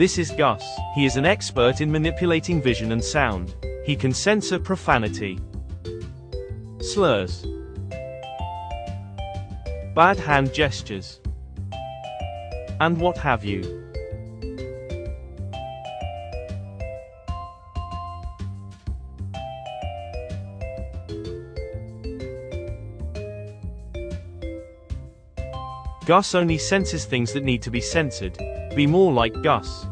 This is Gus. He is an expert in manipulating vision and sound. He can censor profanity, slurs, bad hand gestures, and what have you. Gus only censors things that need to be censored. Be more like Gus.